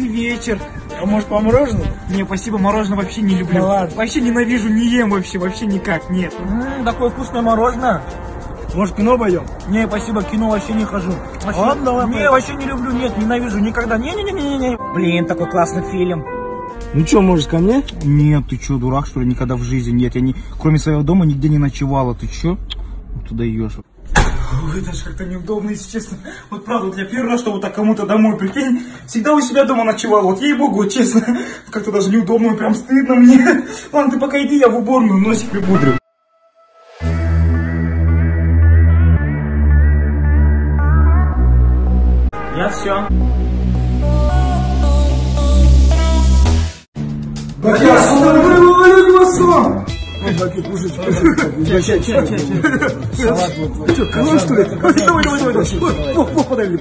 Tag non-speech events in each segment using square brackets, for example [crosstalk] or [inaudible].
Добрый вечер. А может по мороженому? Не, спасибо, мороженое вообще не люблю. Да ладно. Вообще ненавижу, не ем вообще, вообще никак, нет. М, такое вкусное мороженое. Может кино пойдем? Не, спасибо, кино вообще не хожу. Вообще, Ладно, давай, Не, пойдем. вообще не люблю, нет, ненавижу, никогда. Не-не-не-не-не. Блин, такой классный фильм. Ну что, может ко мне? Нет, ты что, дурак что ли? Никогда в жизни нет. Я не, кроме своего дома нигде не ночевала. Ты что? Ты даешь. Ой, даже как-то неудобно, если честно. Вот правда, вот я первый раз, что вот так кому-то домой, прикинь, всегда у себя дома ночевал. Вот ей-богу, честно, как-то даже неудобно, прям стыдно мне. Ладно, ты пока иди, я в уборную носик припудрю. Я все. Что, кого что ли? Давай, давай, давай. Вов, Вов, подай мне.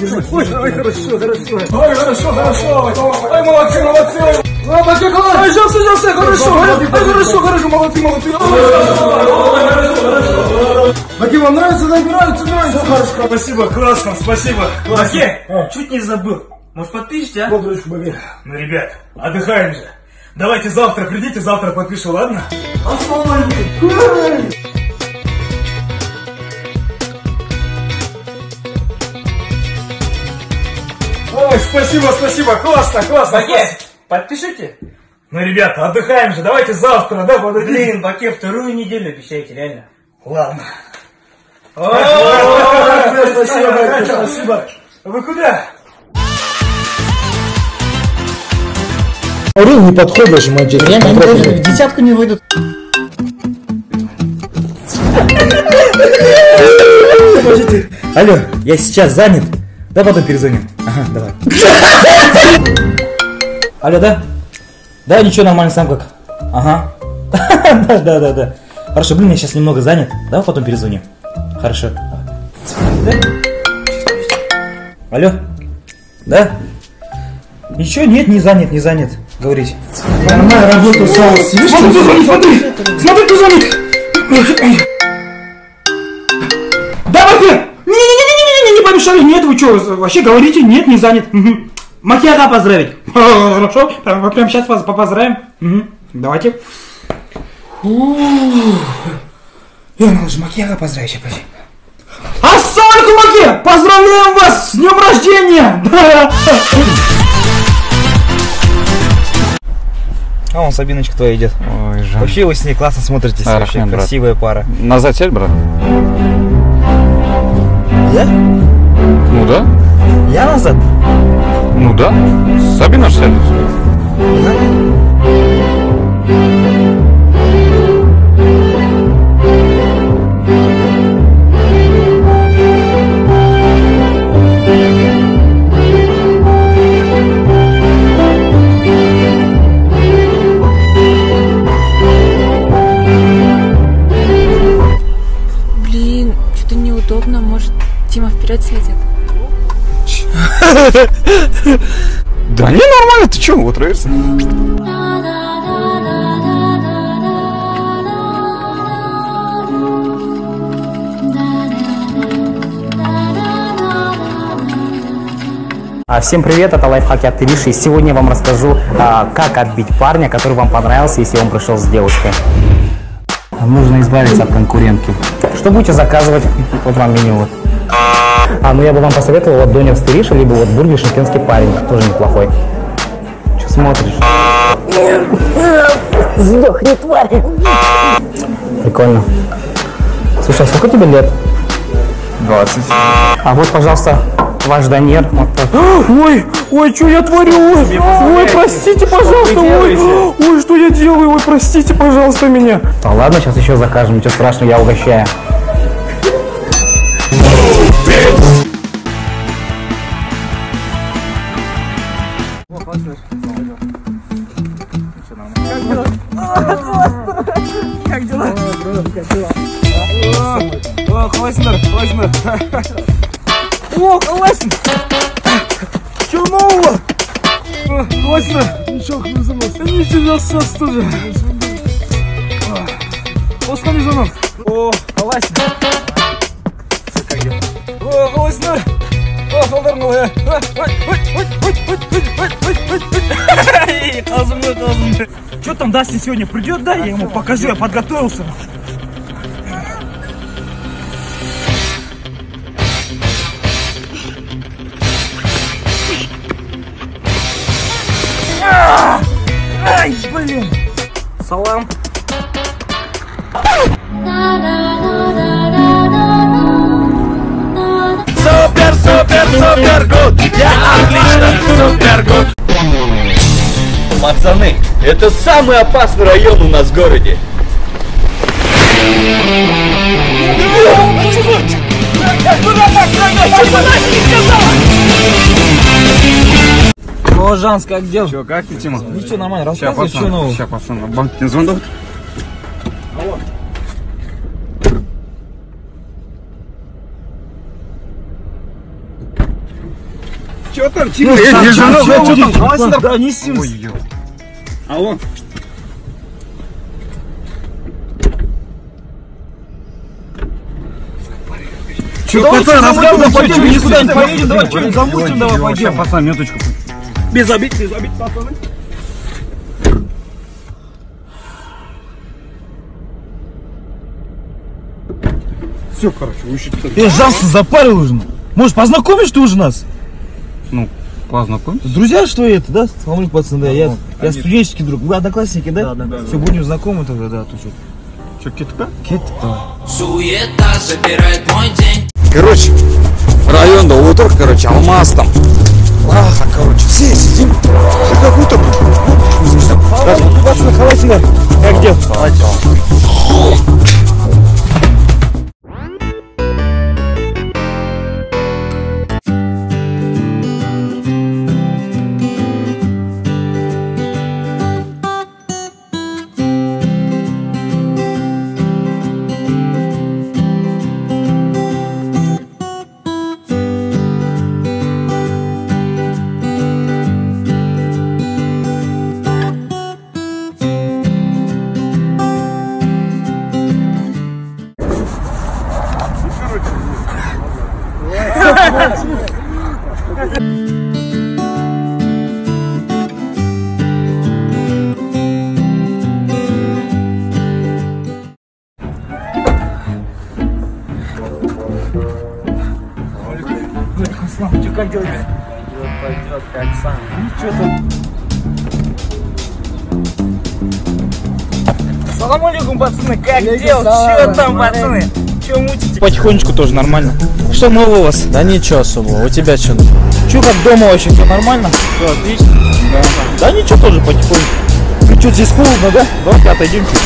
Держи. Ой, давай, хорошо, хорошо. Ой, хорошо, хорошо. Ой, молодцы, молодцы. Ой, Батя, Ой, все, все, все, хорошо. Ой, хорошо, хорошо, молодцы, молодцы. Баки, вам нравится, нравится, нравится. Хорошо, спасибо, классно, спасибо. Баке, чуть не забыл. Может, подпишите, а? Подручку, Баки. Ну, ребят, отдыхаем же. Давайте завтра придите, завтра подпишу, ладно? Ой, спасибо, спасибо, классно, классно. Баке, подпишите. Ну, ребята, отдыхаем же, давайте завтра, да, подойдите. Блин, Баке, вторую неделю обещаете, реально. Ладно. О, Спасибо, спасибо. Вы куда? Говорил, не подходишь, мальчик. Я в десятку не выйдут. Алло, я сейчас занят. Да потом перезвоним. Ага, давай. Алло, да? Да, ничего, нормально, сам как. Ага. Да, [laughs] да, да, да. Хорошо, блин, я сейчас немного занят. Давай потом перезвоним. Хорошо. Алло? Да? Ничего, нет, не занят, не занят. Говорить. Нормально работаю, соус. Видишь, Смотри, кто звонит, смотри! Смотри, кто звонит! Давайте! Не-не-не-не-не-не, не помешали, нет, вы что, вообще говорите, нет, не занят. Мгм. Макияда поздравить. [laughs] Хорошо, прям, прям сейчас вас поздравим. Мгм. Давайте. Я надо же Макияда поздравить, сейчас, подожди. Ассаляму Маке! Поздравляем вас с днем рождения! [laughs] А он Сабиночка твоя идет. Ой, Жан. Вообще вы с ней классно смотритесь, А, вообще брат. красивая пара. Назад сядь, брат. Я? Ну да. Я назад? Ну да. Сабина же сядет. Блин, Да не, нормально, ты чё, вот нравится. А, Всем привет, это Лайфхаки от Ириши. И сегодня я вам расскажу, а, как отбить парня, который вам понравился, если он пришел с девушкой. Нужно избавиться от конкурентки. Что будете заказывать? Вот вам меню. А, ну я бы вам посоветовал вот Донер Стериша, либо вот бургер шенкенский парень, тоже неплохой. Че смотришь? Сдохни, тварь! Прикольно. Слушай, а сколько тебе лет? 20. А вот, пожалуйста, ваш Донер. Вот. [gasps] Ой, ой, что я творю? Ой, ой, простите, пожалуйста. Ой, ой, что я делаю? Ой, простите, пожалуйста, меня. А ладно, сейчас еще закажем. Ничего страшного, я угощаю. О, классно, классно. О, классно. Че нового? О, Классно. Ничего, хлызанулся. Ничего, сос тоже. Осман Жонов. О, классно. О, Что там, Дастин сегодня придет, да? Я ему покажу, я подготовился. Супер, супер good! Я отлично, супер good! Пацаны, это самый опасный район у нас в городе. О, Жанс, как дел? Че, как ты, Тима? Ничего, нормально, рассказывай, что нового. сейчас, пацан, банк тебе звонок. Там? Ну, Я держу сам, ногу, всё что будет. там? Ё. Алло. Че, пацан, рассказывай, пойдем, никуда не поедем, давай, что-нибудь замутим, давай, пойдем. пацан, минуточку. Без обид, без обид, пацаны. Все, короче, вы еще Ты, Жанс, запарил уже. Может, познакомишь ты уже нас? Познакомься. Друзья, что это, да? Салам пацаны, да. Я, я студенческий друг. Вы одноклассники, да? Да, да. Все, будем знакомы тогда, да, то что. Че, кетка? Суета забирает мой день Короче, район да утро, короче, алмаз там. Лаха, короче, все сидим. Все как утро. Пацаны, хватит, дел? Что, как делать? Пойдет, как сам. Ничего там. Салам алейкум, пацаны, как дел? Че там, пацаны? Че мутите? Потихонечку тоже нормально. Что нового у вас? Да ничего особого. У тебя что? Че как дома вообще, все нормально? Все отлично. Да. да ничего тоже потихоньку. Ну что, здесь холодно, да? Давайте отойдем чуть.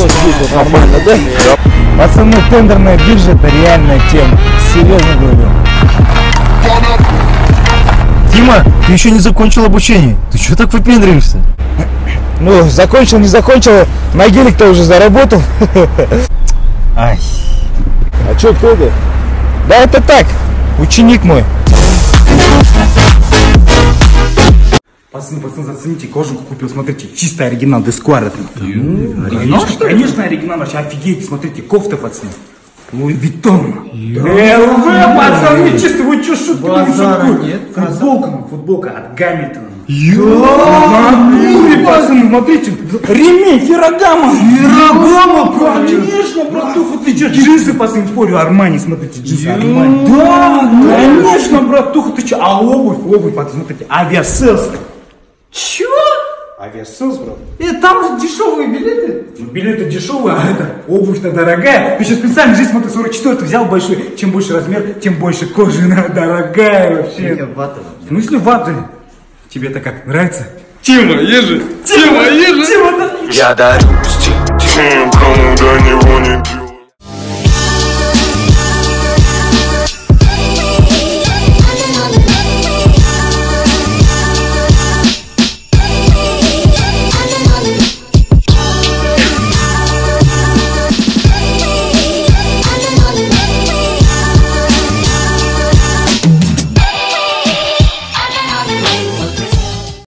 Вот здесь вот нормально, да? Пацаны, тендерная биржа это реальная тема. Серьезно говорю. Дима, ты еще не закончил обучение. Ты что так выпендриваешься? Ну, закончил, не закончил, на гелик-то уже заработал. [laughs] Ай. А что, это? Да это так, ученик мой. Пацаны, пацаны, зацените, кожанку купил, смотрите, чистый оригинал, Dsquared. Конечно, конечно, оригинал, вообще офигеть, смотрите, кофта, пацаны. Louis Vuitton. LV, пацаны, чисто, вы что, шутку, вы шутку? Футболка, футболка от Гамильтона. Натуре, пацаны, смотрите, ремень Ferragamo. Ferragamo, конечно, братуха, ты что, джинсы, пацаны, спорю, Армани, смотрите, джинсы Армани. Да, конечно, братуха, ты что, а обувь, обувь, пацаны, смотрите, Aviasales. Чё? Авиаселс, брат. И там же дешевые билеты. Ну, билеты дешевые, а это обувь-то дорогая. Я сейчас специально здесь, смотри, 44 взял большой. Чем больше размер, тем больше кожаная, дорогая вообще. В смысле ваты? Тебе-то как, нравится? Тима, ежи! Тима, ежи! Тима, да! Я дарю тем, кому до него не